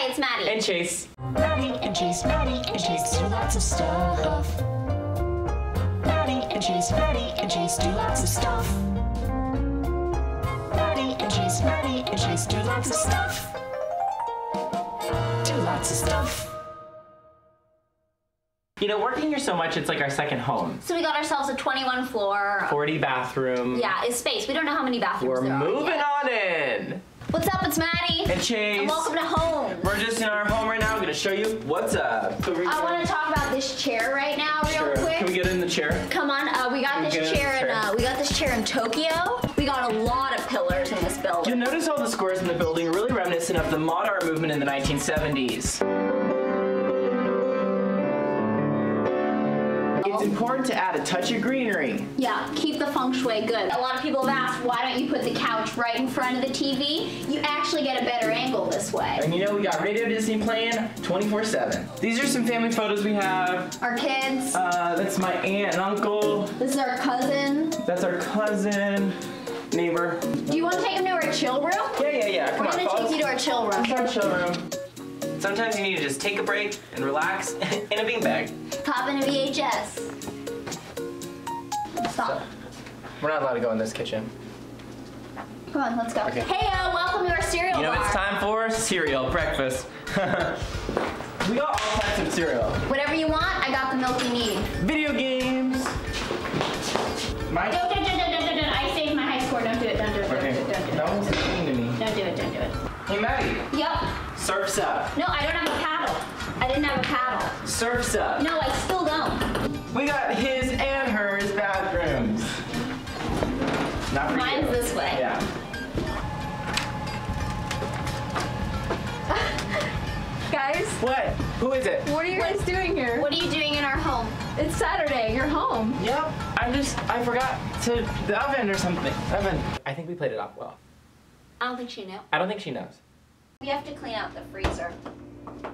Hi, it's Maddy. And Chase. Maddy and Chase, Maddy and Chase do lots of stuff. Maddy and Chase, Maddy and Chase do lots of stuff. Maddy and Chase, Maddy and Chase do lots of stuff. Do lots of stuff. You know, working here so much, it's like our second home. so we got ourselves a 21 floor. 40 bathroom. Yeah, it's space. We don't know how many bathrooms We're there are. moving yet. on in. What's up? It's Maddy. And Chase. And welcome to home. We're just in our home right now. I'm gonna show you what's up. So I want to talk about this chair right now, real Sure. quick. Can we get in the chair? Come on, uh, we got this in chair in uh, we got this chair in Tokyo. We got a lot of pillars in this building. You'll notice all the squares in the building really reminiscent of the mod art movement in the 1970s. It's important to add a touch of greenery. Yeah, keep the feng shui good. A lot of people have asked, why don't you put the couch right in front of the TV? You actually get a better angle this way. And you know we got Radio Disney playing 24/7. These are some family photos we have. Our kids, Uh, that's my aunt and uncle. this is our cousin. That's our cousin, neighbor. Do you want to take him to our chill room? Yeah, yeah, yeah. Come We're on, gonna follow take you to our chill room. It's our chill room. Sometimes you need to just take a break and relax in a beanbag. Pop in a VHS. Stop. We're not allowed to go in this kitchen. Come on, let's go. Okay. Hey, uh, welcome to our cereal You know bar. it's time for cereal breakfast. we got all types of cereal. Whatever you want, I got the milk you need. Video games. My Don't, don't, don't, don't, don't, don't. I saved my high score. Don't do it. Don't do it. Don't okay. do it. Don't do it. That one's mean to me. Don't do it. Don't do it. Hey Maddy, Yep. Surfs up. No, I don't have a paddle. I didn't have a paddle. Surfs up. No, I still don't. We got his and hers bathrooms. Not for Mine's you. this way. Yeah. Guys, What? Who is it? what are you guys doing here? What are you doing in our home? It's Saturday. You're home. Yep. I'm just. I forgot to the oven or something. Oven. I think we played it off well. I don't think she knew. I don't think she knows. We have to clean out the freezer.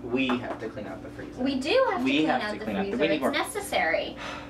We have to clean out the freezer. We do have to clean have out to the clean out the- freezer. we it's necessary.